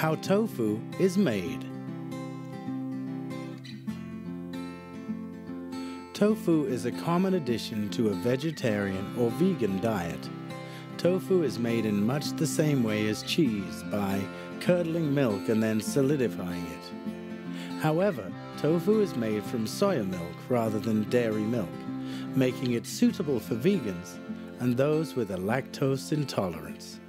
How tofu is made. Tofu is a common addition to a vegetarian or vegan diet. Tofu is made in much the same way as cheese by curdling milk and then solidifying it. However, tofu is made from soya milk rather than dairy milk, making it suitable for vegans and those with a lactose intolerance.